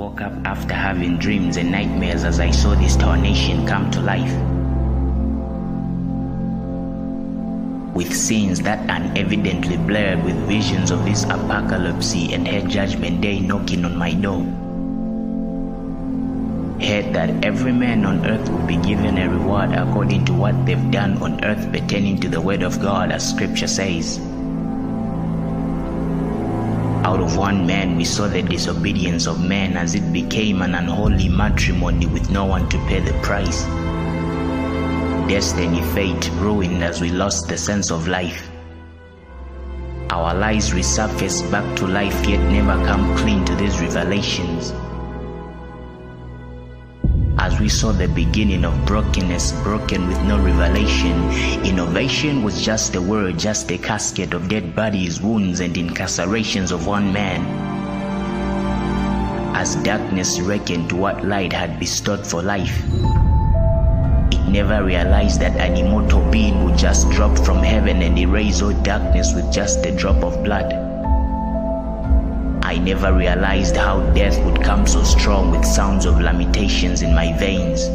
Woke up after having dreams and nightmares as I saw this tarnation come to life. With scenes that unevidently blurred with visions of this apocalypse and her judgment day knocking on my door. Heard that every man on earth will be given a reward according to what they've done on earth pertaining to the word of God, as scripture says. Out of one man we saw the disobedience of man as it became an unholy matrimony with no one to pay the price. Destiny, fate ruined as we lost the sense of life. Our lies resurface back to life yet never come clean to these revelations. We saw the beginning of brokenness, broken with no revelation, innovation was just a word, just a casket of dead bodies, wounds, and incarcerations of one man. As darkness reckoned what light had bestowed for life, it never realized that an immortal being would just drop from heaven and erase all darkness with just a drop of blood. I never realized how death would come so strong with sounds of lamentations in my veins.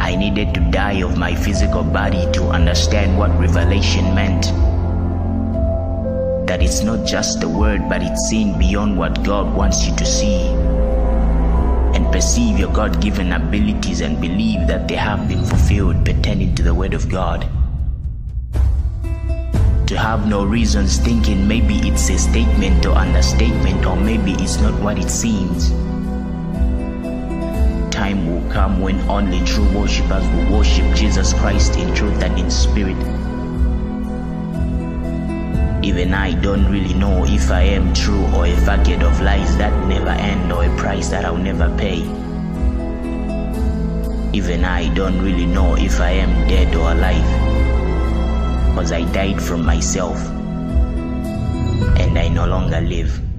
I needed to die of my physical body to understand what revelation meant. That it's not just a word, but it's seeing beyond what God wants you to see. And perceive your God given abilities and believe that they have been fulfilled pertaining to the Word of God to have no reasons thinking maybe it's a statement or understatement or maybe it's not what it seems. Time will come when only true worshippers will worship Jesus Christ in truth and in spirit. Even I don't really know if I am true or a bucket of lies that never end or a price that I'll never pay. Even I don't really know if I am dead or alive because I died from myself and I no longer live.